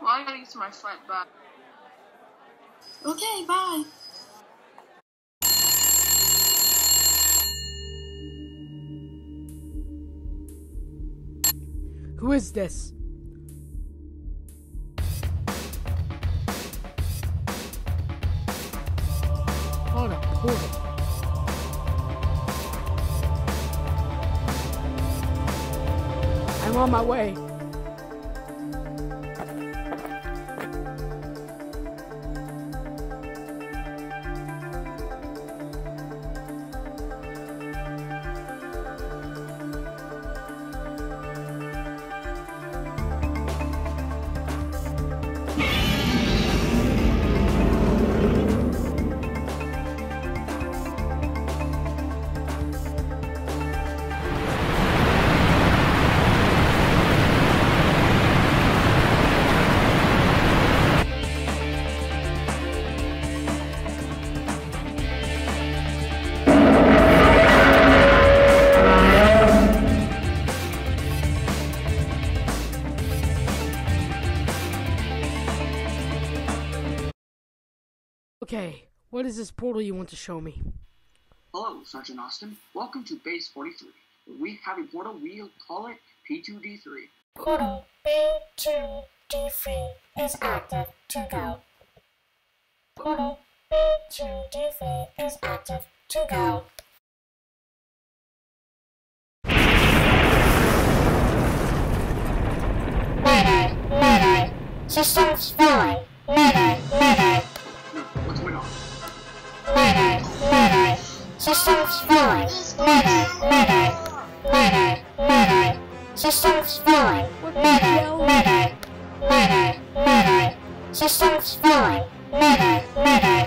Well, I gotta to my flight back. Okay, bye. Who is this? On a portal. I'm on my way. What is this portal you want to show me? Hello, Sergeant Austin. Welcome to Base 43. We have a portal, we'll call it P2D3. Portal B2D3 is active to go. Portal B2D3 is active to go. Mayday, mayday. Systems failing. Mayday, mayday. Systems failing. Mayday, mayday. Mayday. Systems failing. Mayday, mayday. Mayday. Systems failing. Mayday, mayday.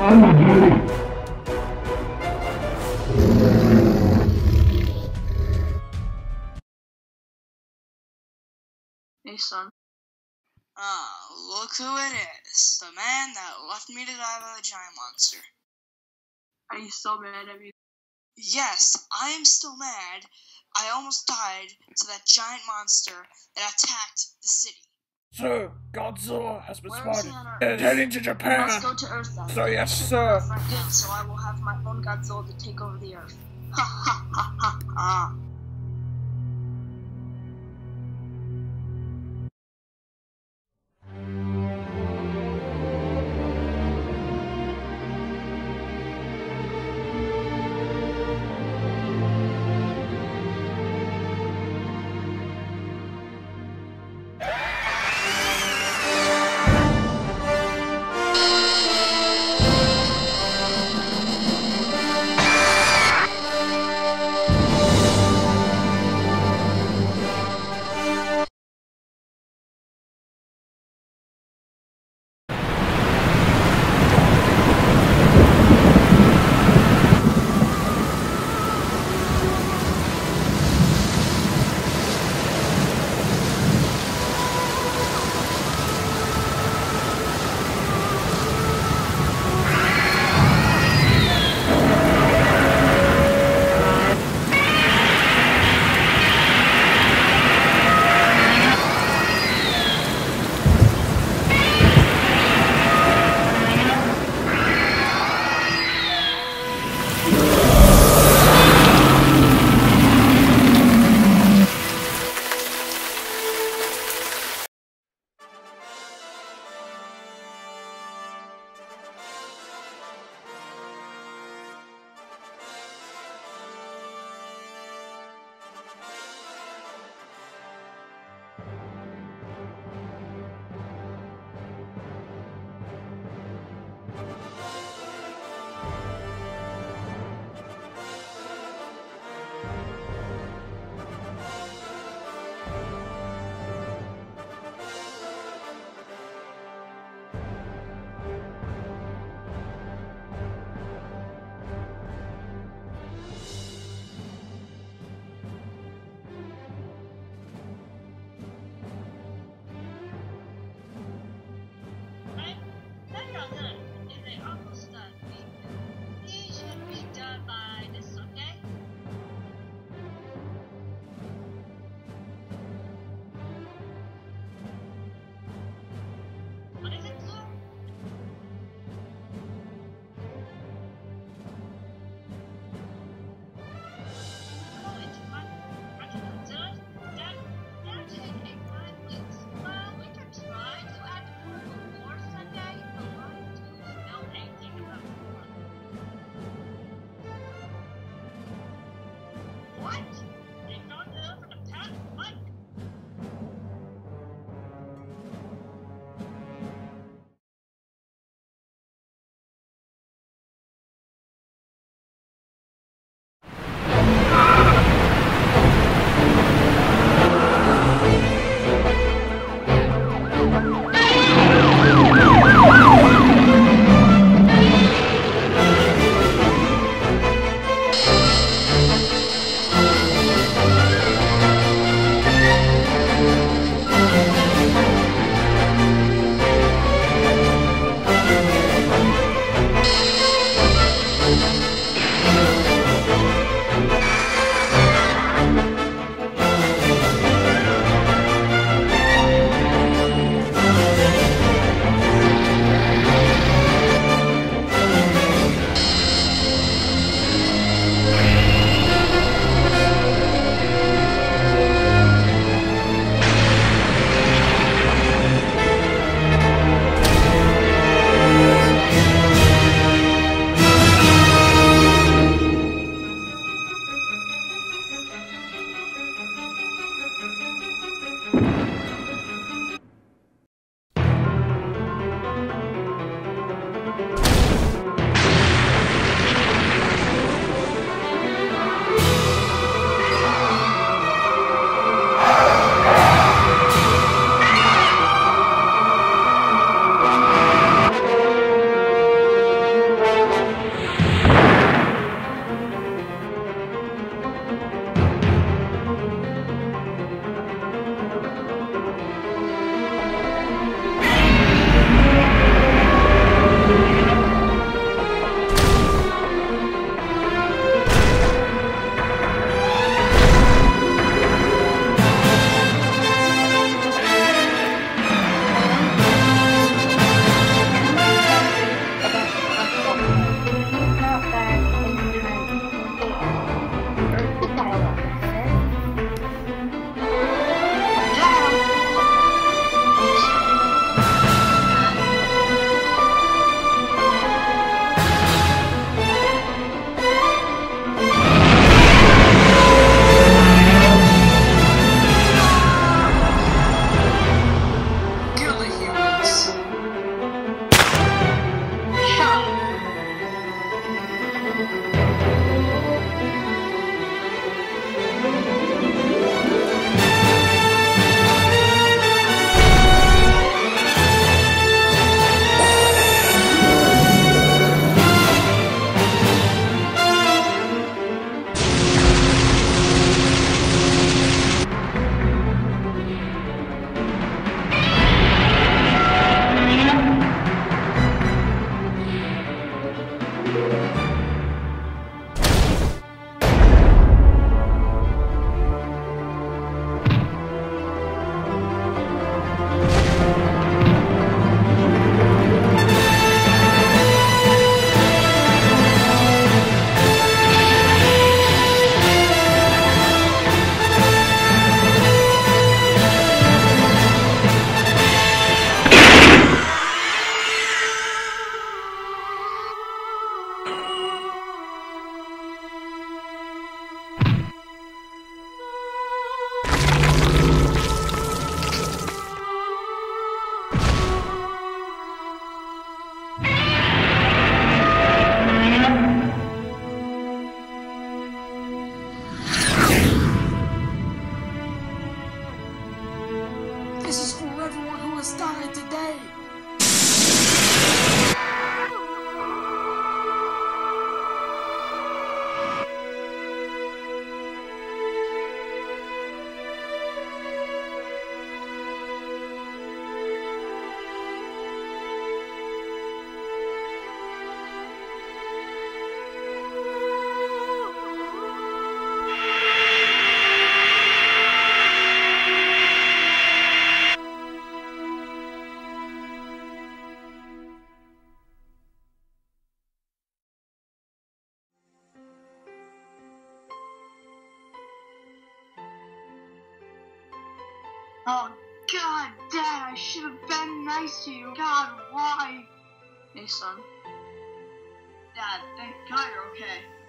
Hey, son. Ah, look who it is. The man that left me to die by the giant monster. Are you still mad at me? Yes, I am still mad. I almost died to that giant monster that attacked the city. Sir, Godzilla has been Where spotted and heading to Japan. must go to Earth then. So yes, sir. friend, So I will have my own Godzilla to take over the Earth. Ha ha ha ha ha. Son. Dad, thank God you're okay.